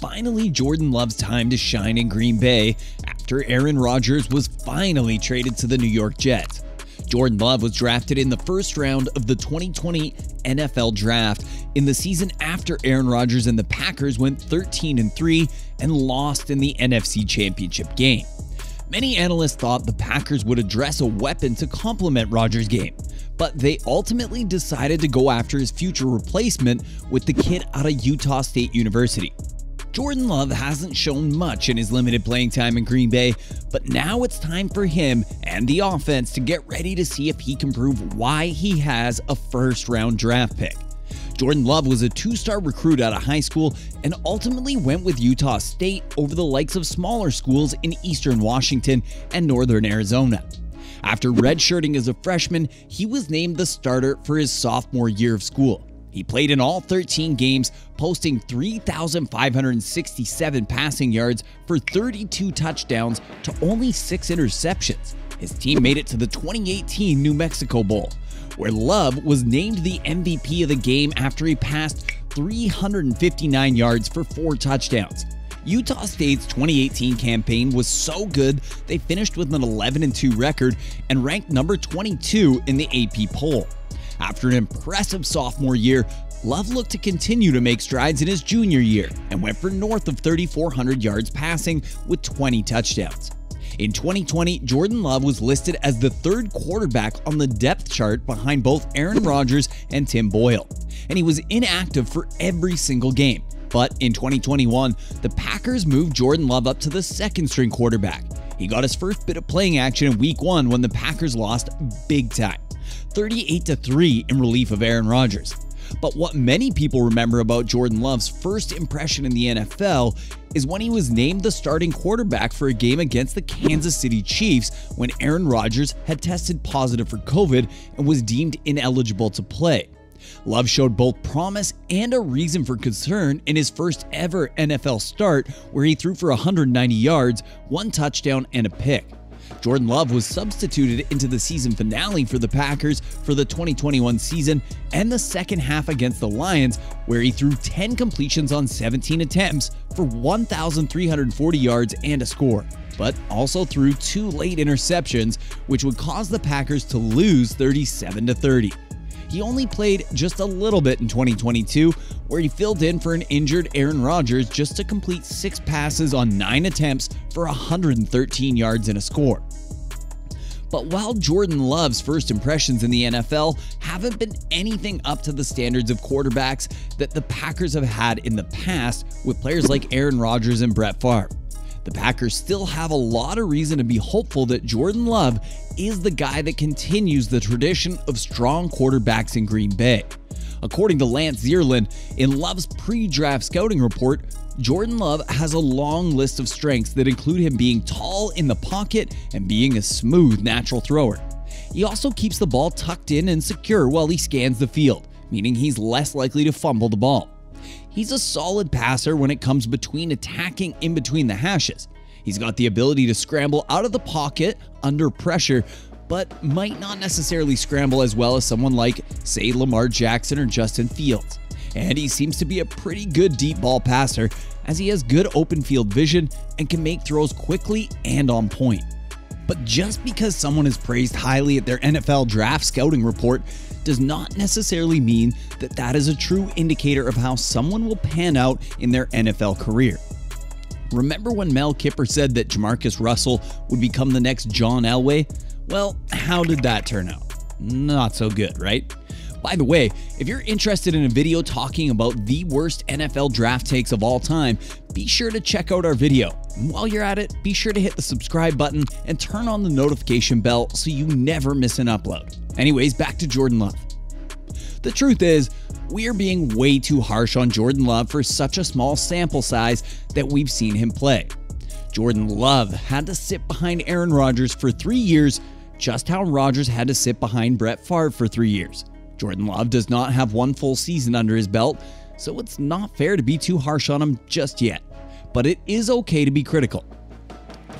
finally Jordan Love's time to shine in Green Bay after Aaron Rodgers was finally traded to the New York Jets. Jordan Love was drafted in the first round of the 2020 NFL Draft in the season after Aaron Rodgers and the Packers went 13 and 3 and lost in the NFC Championship game. Many analysts thought the Packers would address a weapon to complement Rodgers' game, but they ultimately decided to go after his future replacement with the kid out of Utah State University. Jordan Love hasn't shown much in his limited playing time in Green Bay, but now it's time for him and the offense to get ready to see if he can prove why he has a first round draft pick. Jordan Love was a two star recruit out of high school and ultimately went with Utah State over the likes of smaller schools in eastern Washington and northern Arizona. After redshirting as a freshman, he was named the starter for his sophomore year of school. He played in all 13 games, posting 3,567 passing yards for 32 touchdowns to only 6 interceptions. His team made it to the 2018 New Mexico Bowl, where Love was named the MVP of the game after he passed 359 yards for 4 touchdowns. Utah State's 2018 campaign was so good, they finished with an 11 2 record and ranked number 22 in the AP poll. After an impressive sophomore year, Love looked to continue to make strides in his junior year and went for north of 3,400 yards passing with 20 touchdowns. In 2020, Jordan Love was listed as the third quarterback on the depth chart behind both Aaron Rodgers and Tim Boyle, and he was inactive for every single game. But in 2021, the Packers moved Jordan Love up to the second string quarterback. He got his first bit of playing action in week one when the Packers lost big time. 38 3 in relief of Aaron Rodgers. But what many people remember about Jordan Love's first impression in the NFL is when he was named the starting quarterback for a game against the Kansas City Chiefs when Aaron Rodgers had tested positive for COVID and was deemed ineligible to play. Love showed both promise and a reason for concern in his first ever NFL start, where he threw for 190 yards, one touchdown, and a pick. Jordan Love was substituted into the season finale for the Packers for the 2021 season and the second half against the Lions, where he threw 10 completions on 17 attempts for 1,340 yards and a score, but also threw two late interceptions, which would cause the Packers to lose 37 30. He only played just a little bit in 2022, where he filled in for an injured Aaron Rodgers just to complete six passes on nine attempts for 113 yards and a score. But while Jordan Love's first impressions in the NFL haven't been anything up to the standards of quarterbacks that the Packers have had in the past with players like Aaron Rodgers and Brett Favre, the Packers still have a lot of reason to be hopeful that Jordan Love is the guy that continues the tradition of strong quarterbacks in Green Bay. According to Lance Zierlein, in Love's pre draft scouting report, Jordan Love has a long list of strengths that include him being tall in the pocket and being a smooth natural thrower. He also keeps the ball tucked in and secure while he scans the field, meaning he's less likely to fumble the ball. He's a solid passer when it comes between attacking in between the hashes. He's got the ability to scramble out of the pocket under pressure, but might not necessarily scramble as well as someone like, say, Lamar Jackson or Justin Fields. And he seems to be a pretty good deep ball passer, as he has good open field vision and can make throws quickly and on point. But just because someone is praised highly at their NFL draft scouting report does not necessarily mean that that is a true indicator of how someone will pan out in their NFL career. Remember when Mel Kiper said that Jamarcus Russell would become the next John Elway? Well, how did that turn out? Not so good, right? By the way, if you're interested in a video talking about the worst NFL draft takes of all time, be sure to check out our video. And while you're at it, be sure to hit the subscribe button and turn on the notification bell so you never miss an upload. Anyways, back to Jordan Love. The truth is, we're being way too harsh on Jordan Love for such a small sample size that we've seen him play. Jordan Love had to sit behind Aaron Rodgers for three years, just how Rodgers had to sit behind Brett Favre for three years. Jordan Love does not have one full season under his belt, so it's not fair to be too harsh on him just yet. But it is okay to be critical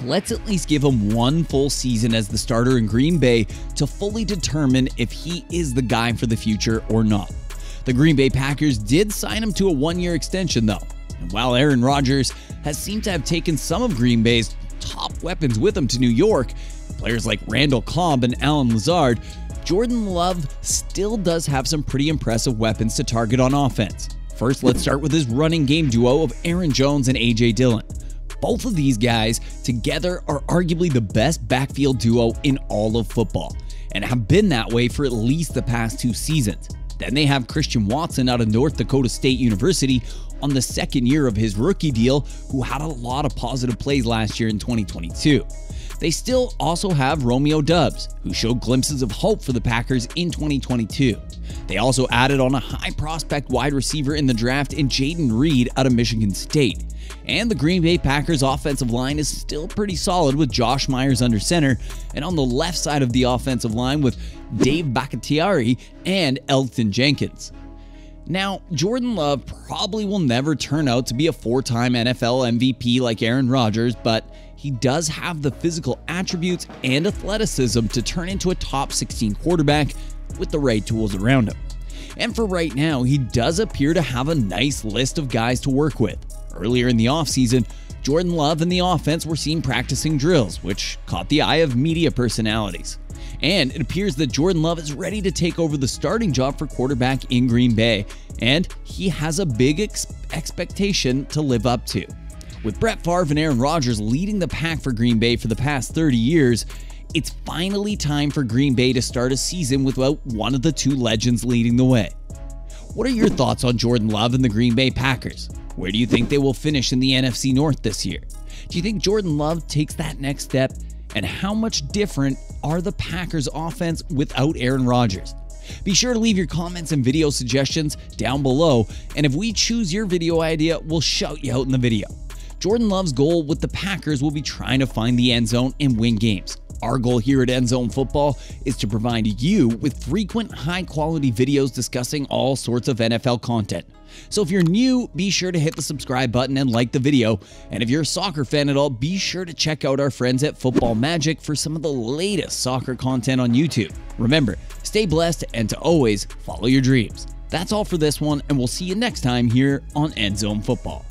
let's at least give him one full season as the starter in Green Bay to fully determine if he is the guy for the future or not. The Green Bay Packers did sign him to a one year extension, though. And while Aaron Rodgers has seemed to have taken some of Green Bay's top weapons with him to New York, players like Randall Cobb and Allen Lazard, Jordan Love still does have some pretty impressive weapons to target on offense. First, let's start with his running game duo of Aaron Jones and A.J. Dillon. Both of these guys together are arguably the best backfield duo in all of football, and have been that way for at least the past two seasons. Then they have Christian Watson out of North Dakota State University on the second year of his rookie deal, who had a lot of positive plays last year in 2022. They still also have Romeo Doubs, who showed glimpses of hope for the Packers in 2022. They also added on a high prospect wide receiver in the draft in Jayden Reed out of Michigan State. And the Green Bay Packers offensive line is still pretty solid with Josh Myers under center, and on the left side of the offensive line with Dave Bakhtiari and Elgton Jenkins. Now, Jordan Love probably will never turn out to be a four time NFL MVP like Aaron Rodgers, but he does have the physical attributes and athleticism to turn into a top 16 quarterback with the right tools around him. And for right now, he does appear to have a nice list of guys to work with. Earlier in the offseason, Jordan Love and the offense were seen practicing drills, which caught the eye of media personalities. And it appears that Jordan Love is ready to take over the starting job for quarterback in Green Bay, and he has a big ex- expectation to live up to. With Brett Favre and Aaron Rodgers leading the pack for Green Bay for the past 30 years, it's finally time for Green Bay to start a season without one of the two legends leading the way. What are your thoughts on Jordan Love and the Green Bay Packers? Where do you think they will finish in the NFC North this year? Do you think Jordan Love takes that next step? And how much different are the Packers' offense without Aaron Rodgers? Be sure to leave your comments and video suggestions down below, and if we choose your video idea, we'll shout you out in the video. Jordan Love's goal with the Packers will be trying to find the end zone and win games. Our goal here at Endzone Football is to provide you with frequent, high quality videos discussing all sorts of NFL content. So if you're new, be sure to hit the subscribe button and like the video. And if you're a soccer fan at all, be sure to check out our friends at Football Magic for some of the latest soccer content on YouTube. Remember, stay blessed and to always follow your dreams. That's all for this one, and we'll see you next time here on Endzone Football.